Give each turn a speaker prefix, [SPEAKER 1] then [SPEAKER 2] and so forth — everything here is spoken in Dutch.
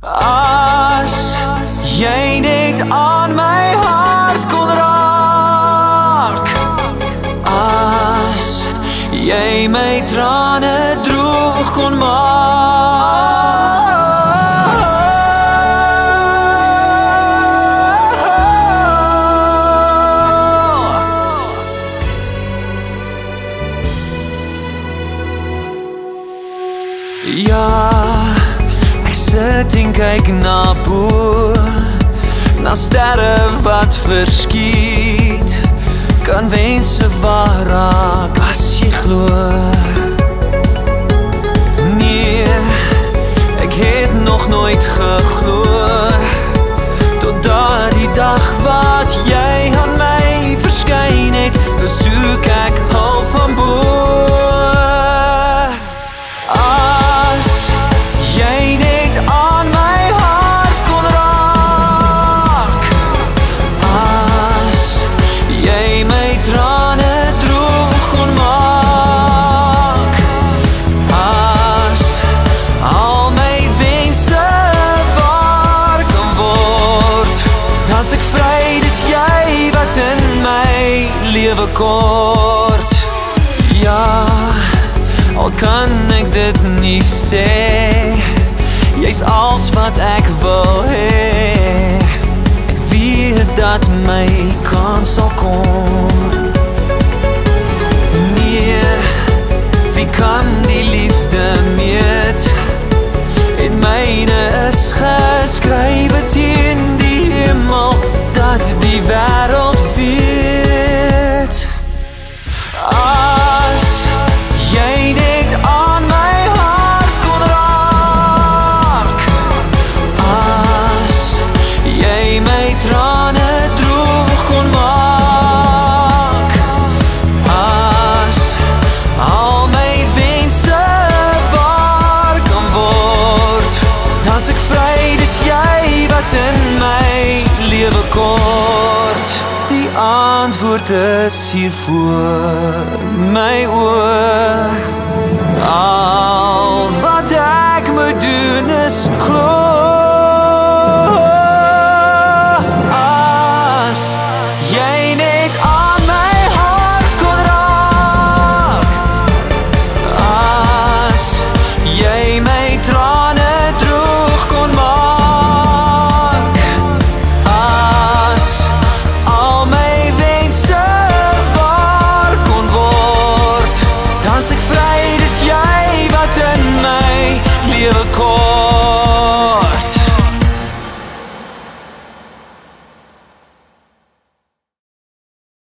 [SPEAKER 1] Als jij niet aan mijn hart kon raak Als jij mijn tranen droeg kon maken. Ja. sit en kyk na bo Na sterre wat verskiet Kan wense waar raak as jy glooi tekort Ja, al kan ek dit nie sê Jy's als wat ek wil hee Die antwoord is hier voor my oor